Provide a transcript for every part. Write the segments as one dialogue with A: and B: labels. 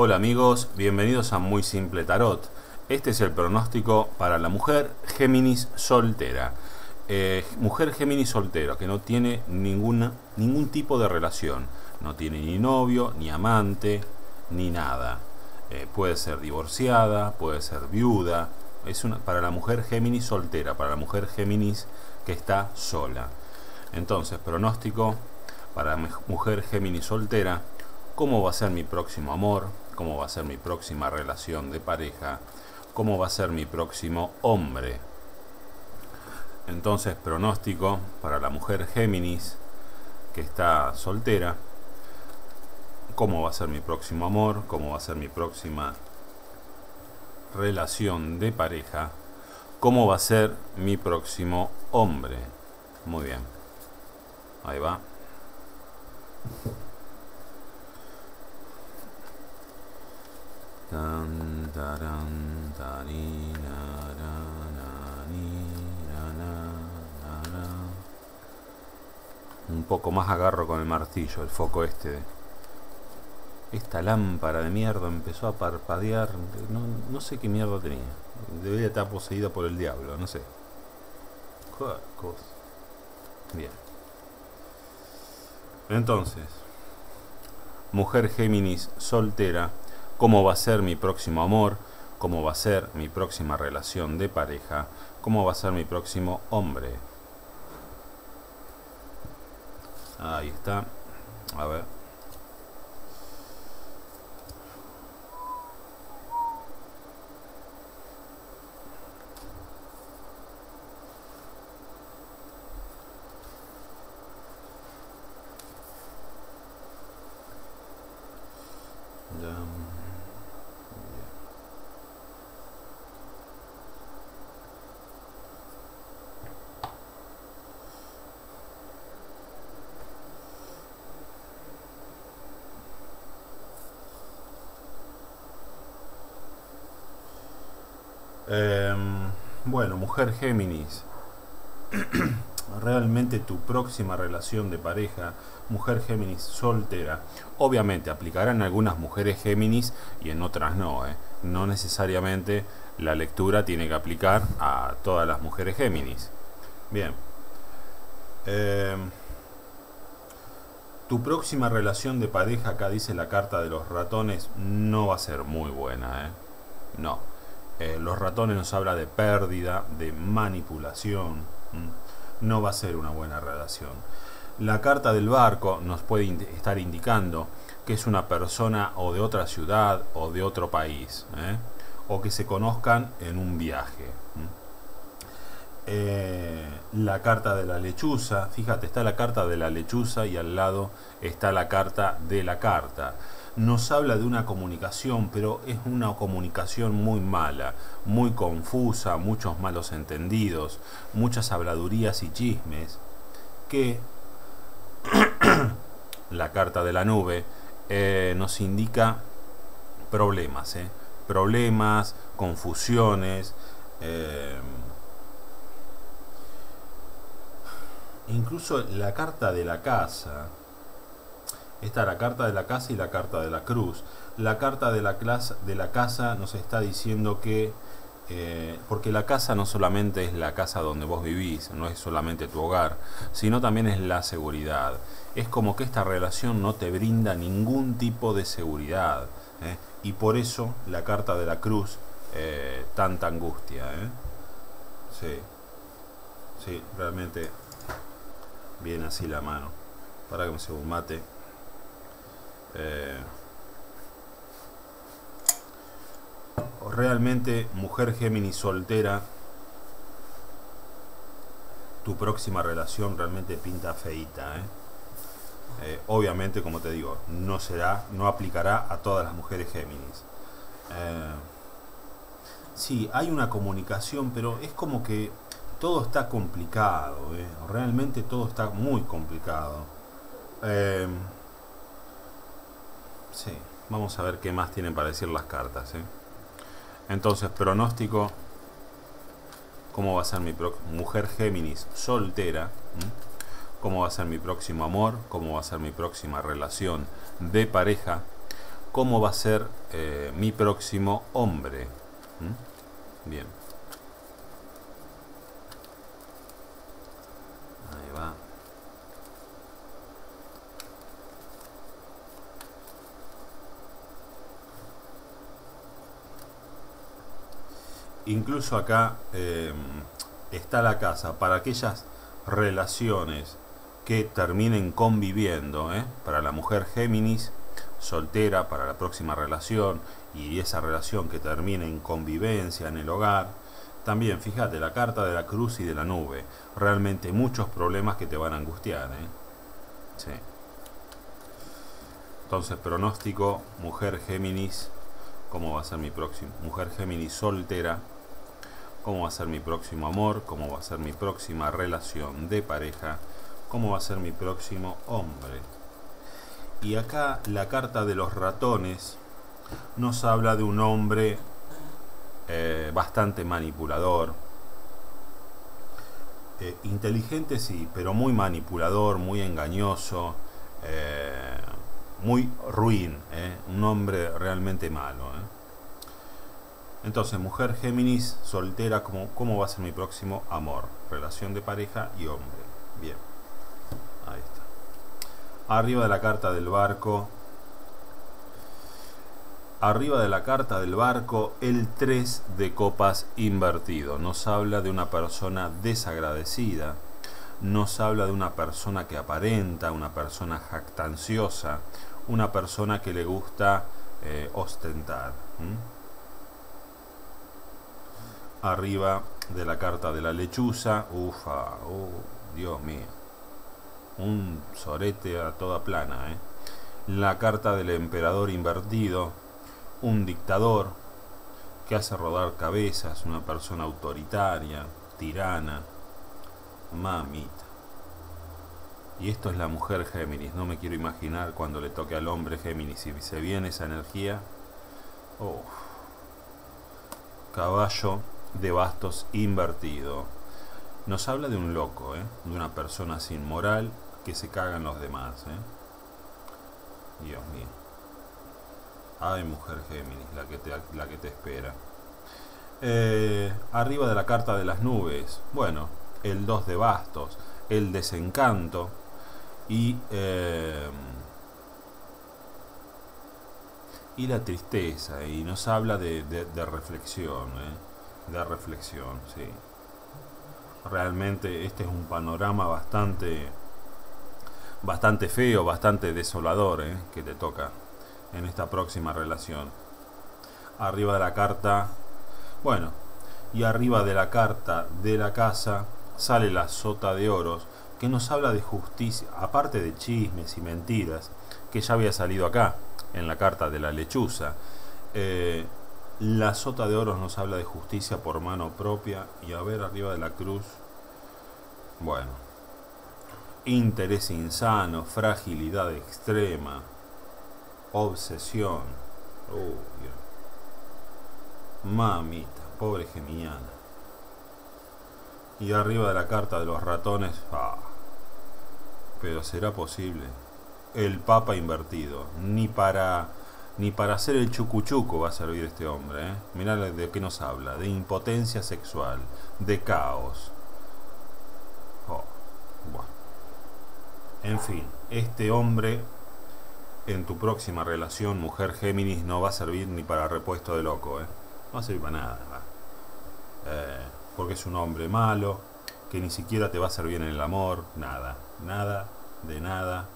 A: Hola amigos, bienvenidos a Muy Simple Tarot. Este es el pronóstico para la mujer Géminis soltera. Eh, mujer Géminis soltera que no tiene ninguna, ningún tipo de relación. No tiene ni novio, ni amante, ni nada. Eh, puede ser divorciada, puede ser viuda. Es una, para la mujer Géminis soltera, para la mujer Géminis que está sola. Entonces, pronóstico para mujer Géminis soltera. ¿Cómo va a ser mi próximo amor? Cómo va a ser mi próxima relación de pareja, cómo va a ser mi próximo hombre. Entonces, pronóstico para la mujer Géminis que está soltera, cómo va a ser mi próximo amor, cómo va a ser mi próxima relación de pareja, cómo va a ser mi próximo hombre. Muy bien. Ahí va. Un poco más agarro con el martillo, el foco este. Esta lámpara de mierda empezó a parpadear. No, sé qué mierda tenía. Debería estar poseída por el diablo, no sé. Bien. Entonces, mujer Géminis soltera cómo va a ser mi próximo amor, cómo va a ser mi próxima relación de pareja, cómo va a ser mi próximo hombre. Ahí está. A ver. Bueno, mujer Géminis. Realmente tu próxima relación de pareja, mujer Géminis soltera, obviamente aplicará en algunas mujeres Géminis y en otras no. ¿eh? No necesariamente la lectura tiene que aplicar a todas las mujeres Géminis. Bien. Em, tu próxima relación de pareja, acá dice la carta de los ratones, no va a ser muy buena. ¿eh? No eh, los ratones nos habla de pérdida, de manipulación. No va a ser una buena relación. La carta del barco nos puede estar indicando que es una persona o de otra ciudad o de otro país, ¿eh? o que se conozcan en un viaje. Eh, la carta de la lechuza, fíjate, está la carta de la lechuza y al lado está la carta de la carta nos habla de una comunicación, pero es una comunicación muy mala, muy confusa, muchos malos entendidos, muchas habladurías y chismes, que la carta de la nube eh, nos indica problemas, eh, problemas, confusiones, eh, incluso la carta de la casa, Está la carta de la casa y la carta de la cruz. La carta de la, de la casa nos está diciendo que, eh, porque la casa no solamente es la casa donde vos vivís, no es solamente tu hogar, sino también es la seguridad. Es como que esta relación no te brinda ningún tipo de seguridad. ¿eh? Y por eso la carta de la cruz, eh, tanta angustia. Sí, sí, realmente viene así la mano. Para que me se un mate. Eh, realmente, mujer Géminis soltera, tu próxima relación realmente pinta feita. ¿eh? Eh, obviamente, como te digo, no será, no aplicará a todas las mujeres Géminis. sí, hay una comunicación, pero es como que todo está complicado. Realmente todo está muy complicado. Sí, vamos a ver qué más tienen para decir las cartas. ¿eh? Entonces, pronóstico. ¿Cómo va a ser mi mujer Géminis soltera? ¿Cómo va a ser mi próximo amor? ¿Cómo va a ser mi próxima relación de pareja? cómo va a ser eh, mi próximo hombre. Bien. Ahí va. Incluso acá eh, está la casa para aquellas relaciones que terminen conviviendo. ¿eh? Para la mujer Géminis, soltera, para la próxima relación y esa relación que termine en convivencia en el hogar. También, fíjate, la carta de la cruz y de la nube. Realmente muchos problemas que te van a angustiar. ¿eh? Sí. Entonces, pronóstico, mujer Géminis, ¿cómo va a ser mi próximo? Mujer Géminis soltera, ¿cómo va a ser mi próximo amor? ¿Cómo va a ser mi próxima relación de pareja? ¿Cómo va a ser mi próximo hombre? Y acá la carta de los ratones nos habla de un hombre eh, bastante manipulador. Eh, inteligente sí, pero muy manipulador, muy engañoso, eh, muy ruin, un hombre realmente malo. Entonces, mujer Géminis, soltera, ¿cómo, ¿cómo va a ser mi próximo amor? Relación de pareja y hombre. Bien. Ahí está. Arriba de la carta del barco. Arriba de la carta del barco, el 3 de copas invertido. Nos habla de una persona desagradecida. Nos habla de una persona que aparenta, una persona jactanciosa, una persona que le gusta eh, ostentar. Arriba de la carta de la lechuza, ufa, uh, Dios mío un sorete a toda plana. ¿eh? La carta del emperador invertido, un dictador que hace rodar cabezas, una persona autoritaria, tirana, mamita. Y esto es la mujer Géminis, no me quiero imaginar cuando le toque al hombre Géminis, si se viene esa energía. Caballo de bastos invertido. Nos habla de un loco, ¿eh? de una persona sin moral, que se cagan los demás. ¿eh? Dios mío. Ay, mujer Géminis, la que te, la que te espera. Eh, arriba de la carta de las nubes, bueno, el 2 de bastos, el desencanto y, eh, y la tristeza. Y nos habla de, de reflexión, de reflexión, sí. Realmente este es un panorama bastante bastante feo, bastante desolador ¿eh? que te toca en esta próxima relación. Arriba de la carta, bueno, y arriba de la carta de la casa sale la sota de oros que nos habla de justicia, aparte de chismes y mentiras, que ya había salido acá, en la carta de la lechuza. Eh, la sota de oros nos habla de justicia por mano propia y a ver arriba de la cruz, bueno, interés insano, fragilidad extrema, obsesión. Mamita, pobre gemiana. Y arriba de la carta de los ratones, ah, pero será posible. El Papa invertido, ni para ni para hacer el chucuchuco va a servir este hombre. ¿eh? Mirá de qué nos habla, de impotencia sexual, de caos. Oh, en fin, este hombre en tu próxima relación, mujer Géminis, no va a servir ni para repuesto de loco, ¿eh? No va a servir para nada. Eh, porque es un hombre malo, que ni siquiera te va a servir en el amor, nada, nada, de nada.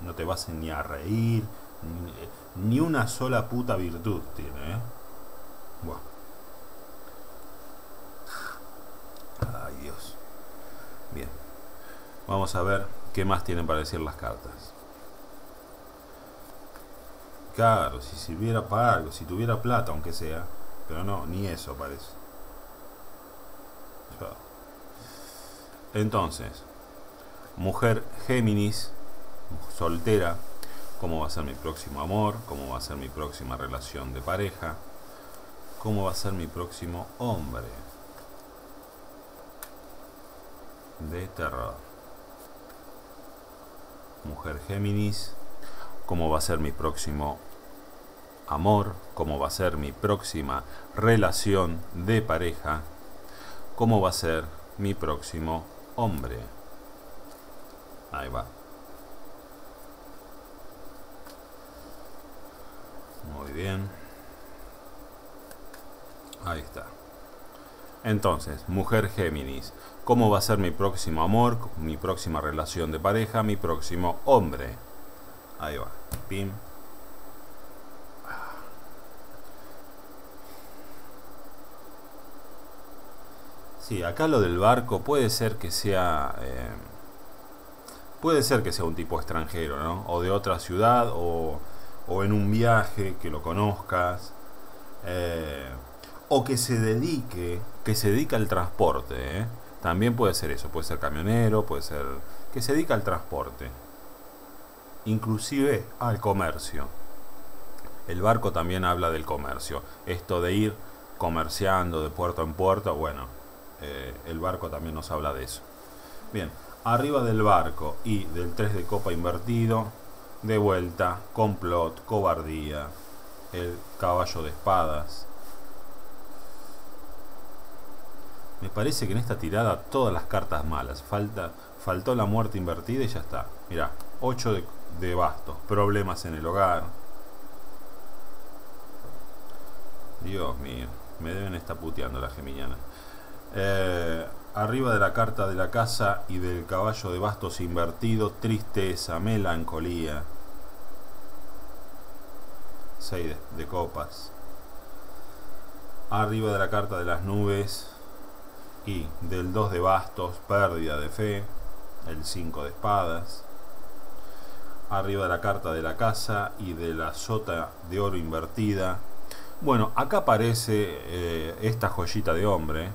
A: No te vas ni a reír, ni, una sola puta virtud tiene, ¿eh? Bueno. Ay Dios. Bien. Vamos a ver ¿Qué más tienen para decir las cartas? Claro, si sirviera para algo, si tuviera plata, aunque sea. Pero no, ni eso parece. Entonces, mujer Géminis, soltera, cómo va a ser mi próximo amor, cómo va a ser mi próxima relación de pareja, cómo va a ser mi próximo hombre de terror mujer Géminis, cómo va a ser mi próximo amor, cómo va a ser mi próxima relación de pareja, cómo va a ser mi próximo hombre. Ahí va. Muy bien. Ahí está. Entonces, mujer Géminis, ¿cómo va a ser mi próximo amor, mi próxima relación de pareja, mi próximo hombre? Ahí va. Pim. Sí, acá lo del barco puede ser que sea... Eh, puede ser que sea un tipo extranjero, ¿no? O de otra ciudad, o, o en un viaje que lo conozcas. Eh, o que se dedique, que se dedica al transporte. ¿eh? También puede ser eso, puede ser camionero, puede ser que se dedica al transporte. Inclusive al comercio. El barco también habla del comercio. Esto de ir comerciando de puerto en puerto, bueno, eh, el barco también nos habla de eso. Bien, arriba del barco y del 3 de copa invertido, de vuelta, complot, cobardía, el caballo de espadas. Me parece que en esta tirada todas las cartas malas. Falta, faltó la muerte invertida y ya está. Mira, 8 de, de bastos, problemas en el hogar. Dios mío, me deben estar puteando la geminiana. Eh, arriba de la carta de la casa y del caballo de bastos invertido, tristeza, melancolía. 6 de, copas. Arriba de la carta de las nubes y del 2 de bastos, pérdida de fe. El 5 de espadas. Arriba de la carta de la casa y de la sota de oro invertida. Bueno, acá aparece eh, esta joyita de hombre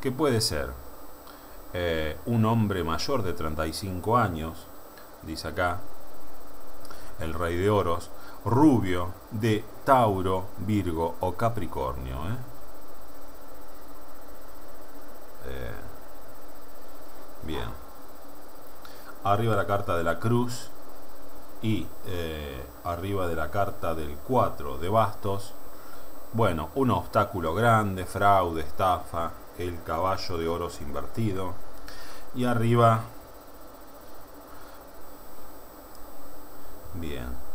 A: que puede ser eh, un hombre mayor de 35 años, dice acá, el rey de oros, rubio de Tauro, Virgo o Capricornio. ¿eh? Eh, bien. Arriba la carta de la cruz y arriba de la carta del 4 de bastos. Bueno, un obstáculo grande, fraude, estafa, el caballo de oros invertido y arriba bien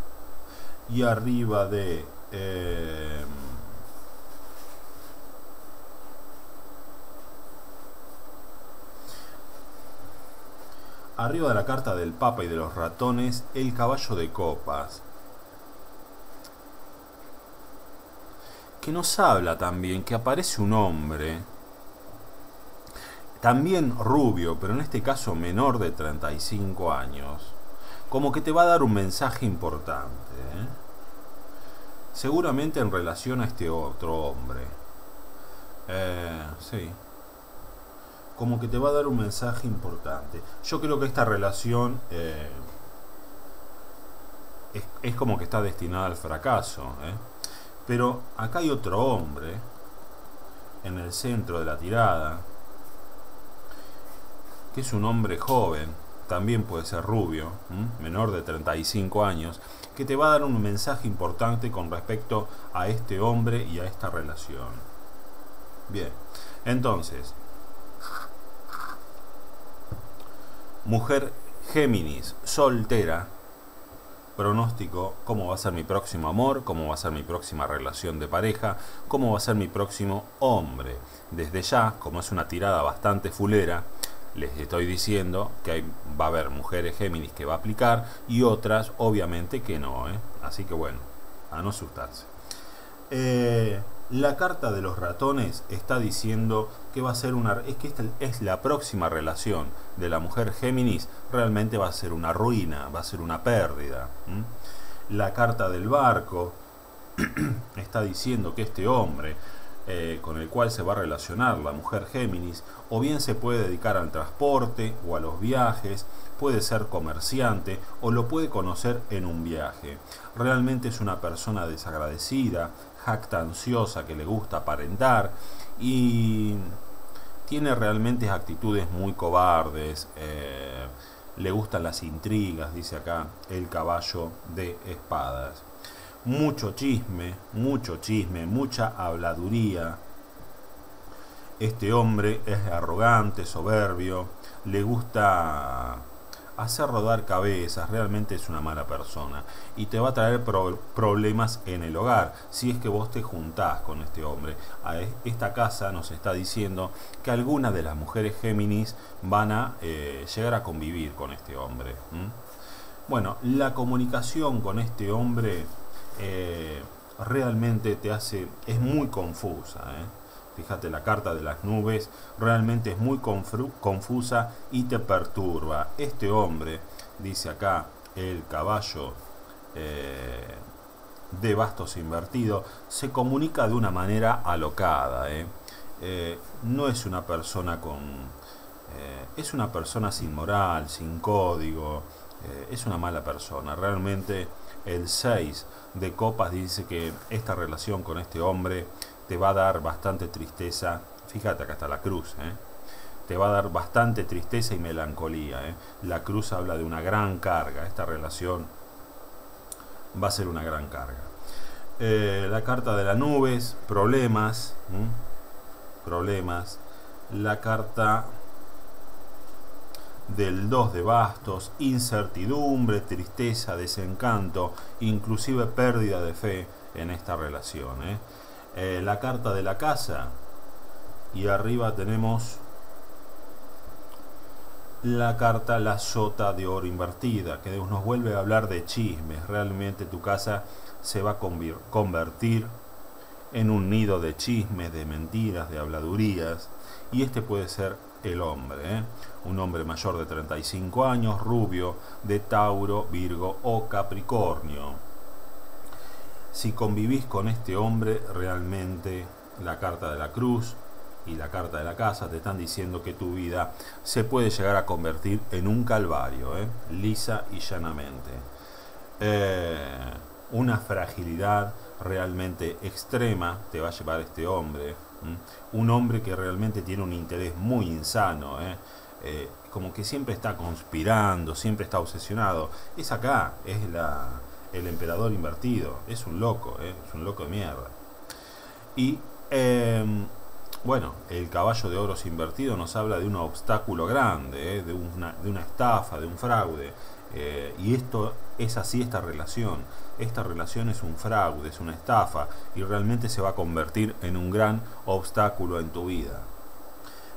A: y arriba de eh, arriba de la carta del papa y de los ratones el caballo de copas. Que nos habla también que aparece un hombre también rubio, pero en este caso menor de 35 años, como que te va a dar un mensaje importante. ¿eh? Seguramente en relación a este otro hombre. Eh, sí. Como que te va a dar un mensaje importante. Yo creo que esta relación eh, es, es, como que está destinada al fracaso. Pero acá hay otro hombre en el centro de la tirada que es un hombre joven, también puede ser rubio, menor de 35 años, que te va a dar un mensaje importante con respecto a este hombre y a esta relación. Bien, entonces, mujer Géminis, soltera, pronóstico, cómo va a ser mi próximo amor, cómo va a ser mi próxima relación de pareja, cómo va a ser mi próximo hombre. Desde ya, como es una tirada bastante fulera, les estoy diciendo que va a haber mujeres Géminis que va a aplicar y otras obviamente que no. ¿eh? Así que bueno, a no asustarse. Eh, la carta de los ratones está diciendo que va a ser una... Es que esta es la próxima relación de la mujer Géminis, realmente va a ser una ruina, va a ser una pérdida. La carta del barco está diciendo que este hombre eh, con el cual se va a relacionar la mujer Géminis, o bien se puede dedicar al transporte o a los viajes, puede ser comerciante o lo puede conocer en un viaje. Realmente es una persona desagradecida, jactanciosa, que le gusta aparentar y tiene realmente actitudes muy cobardes. Eh, le gustan las intrigas, dice acá el caballo de espadas. Mucho chisme, mucho chisme, mucha habladuría. Este hombre es arrogante, soberbio, le gusta hacer rodar cabezas, realmente es una mala persona y te va a traer problemas en el hogar si es que vos te juntás con este hombre. A esta casa nos está diciendo que algunas de las mujeres Géminis van a eh, llegar a convivir con este hombre. Bueno, la comunicación con este hombre eh, realmente te hace, es muy confusa. ¿eh? Fíjate, la carta de las nubes realmente es muy confusa y te perturba. Este hombre, dice acá, el caballo eh, de bastos invertido, se comunica de una manera alocada. ¿eh? No es una persona con... es una persona sin moral, sin código, es una mala persona. Realmente el 6 de copas dice que esta relación con este hombre te va a dar bastante tristeza. Fíjate, acá está la cruz. ¿eh? Te va a dar bastante tristeza y melancolía. ¿eh? La cruz habla de una gran carga. Esta relación va a ser una gran carga. Eh, la carta de las nubes, problemas. Problemas. La carta del 2 de bastos, incertidumbre, tristeza, desencanto, inclusive pérdida de fe en esta relación. ¿eh? Eh, la carta de la casa y arriba tenemos la carta la sota de oro invertida que nos vuelve a hablar de chismes realmente tu casa se va a convertir en un nido de chismes de mentiras de habladurías y este puede ser el hombre ¿eh? un hombre mayor de 35 años rubio de Tauro Virgo o Capricornio si convivís con este hombre, realmente la carta de la cruz y la carta de la casa te están diciendo que tu vida se puede llegar a convertir en un calvario, ¿eh? lisa y llanamente. Eh, una fragilidad realmente extrema te va a llevar este hombre. Un hombre que realmente tiene un interés muy insano. ¿eh? como que siempre está conspirando, siempre está obsesionado. Es acá, es la, el emperador invertido. Es un loco, ¿eh? es un loco de mierda. Y em, bueno, el caballo de oros invertido nos habla de un obstáculo grande, ¿eh? de, una, de, una, estafa, de un fraude. Eh, y esto es así esta relación. Esta relación es un fraude, es una estafa y realmente se va a convertir en un gran obstáculo en tu vida.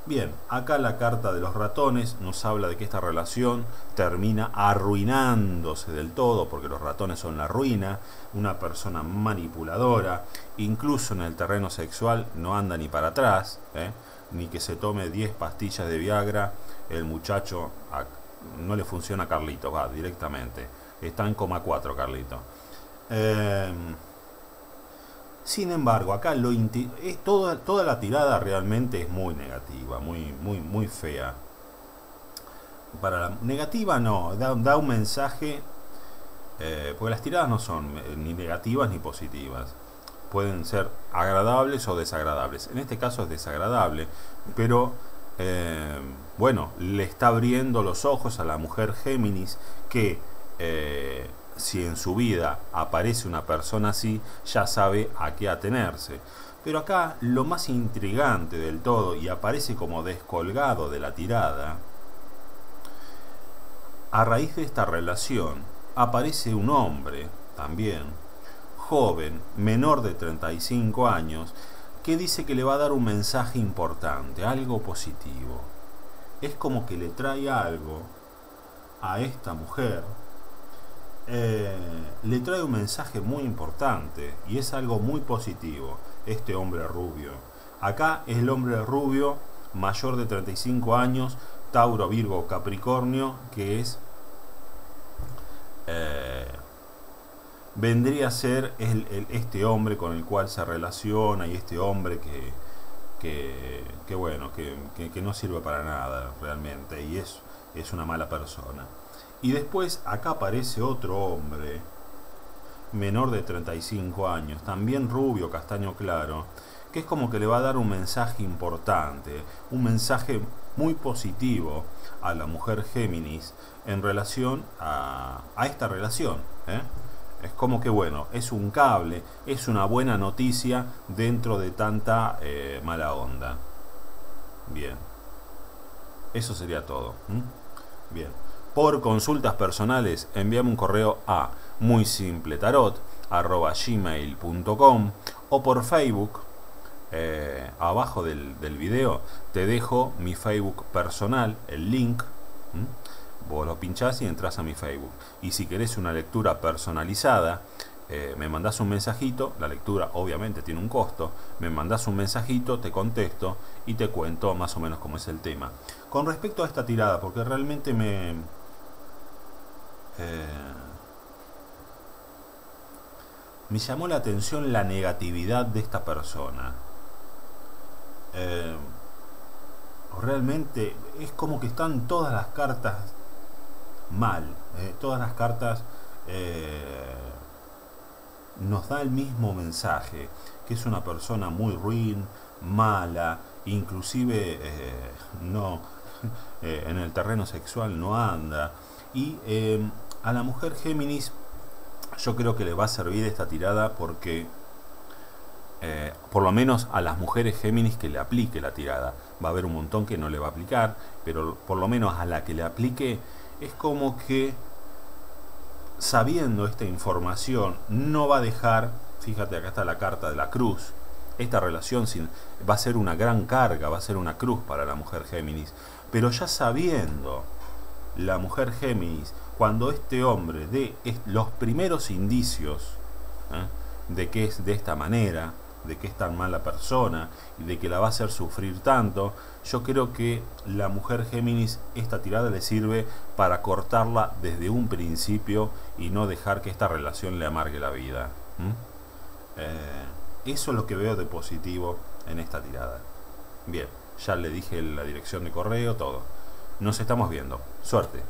A: Bien, acá la carta de los ratones nos habla de que esta relación termina arruinándose del todo, porque los ratones son la ruina, una persona manipuladora, incluso en el terreno sexual no anda ni para atrás, ¿eh? ni que se tome 10 pastillas de Viagra, el muchacho no le funciona a Carlito, va directamente, está en coma 4 Carlito. Eh, sin embargo, acá lo es toda, toda la tirada realmente es muy negativa, muy, muy, muy fea. Para la negativa no, da, un mensaje, eh, porque las tiradas no son eh, ni negativas ni positivas. Pueden ser agradables o desagradables. En este caso es desagradable, pero eh, bueno, le está abriendo los ojos a la mujer Géminis que si en su vida aparece una persona así, ya sabe a qué atenerse. Pero acá lo más intrigante del todo, y aparece como descolgado de la tirada, a raíz de esta relación aparece un hombre también, joven, menor de 35 años, que dice que le va a dar un mensaje importante, algo positivo. Es como que le trae algo a esta mujer eh, le trae un mensaje muy importante y es algo muy positivo, este hombre rubio. Acá es el hombre rubio, mayor de 35 años, Tauro, Virgo, Capricornio, que es... Eh, vendría a ser este hombre con el cual se relaciona y este hombre que, que, bueno, que, que, no sirve para nada realmente y es, es una mala persona. Y después acá aparece otro hombre, menor de 35 años, también rubio, castaño claro, que es como que le va a dar un mensaje importante, un mensaje muy positivo a la mujer Géminis en relación a, esta relación. ¿eh? Es como que bueno, es un cable, es una buena noticia dentro de tanta eh, mala onda. Bien. Eso sería todo. Bien. Por consultas personales, envíame un correo a muy simple tarot gmail.com o por Facebook. Eh, abajo del, del, video te dejo mi Facebook personal, el link. Vos lo pinchás y entras a mi Facebook. Y si querés una lectura personalizada, eh, me mandás un mensajito, la lectura obviamente tiene un costo, me mandás un mensajito, te contesto y te cuento más o menos cómo es el tema. Con respecto a esta tirada, porque realmente me... Eh, me llamó la atención la negatividad de esta persona. Eh, realmente es como que están todas las cartas mal. Eh, todas las cartas eh, nos da el mismo mensaje, que es una persona muy ruin, mala, inclusive no en el terreno sexual no anda. Y a la mujer Géminis yo creo que le va a servir esta tirada porque, eh, por lo menos a las mujeres Géminis que le aplique la tirada, va a haber un montón que no le va a aplicar, pero por lo menos a la que le aplique, es como que sabiendo esta información, no va a dejar, fíjate acá está la carta de la cruz, esta relación va a ser una gran carga, va a ser una cruz para la mujer Géminis, pero ya sabiendo la mujer Géminis cuando este hombre dé los primeros indicios ¿eh? de que es de esta manera, de que es tan mala persona y de que la va a hacer sufrir tanto, yo creo que la mujer Géminis esta tirada le sirve para cortarla desde un principio y no dejar que esta relación le amargue la vida. Eh, eso es lo que veo de positivo en esta tirada. Bien, ya le dije la dirección de correo, todo. Nos estamos viendo. Suerte.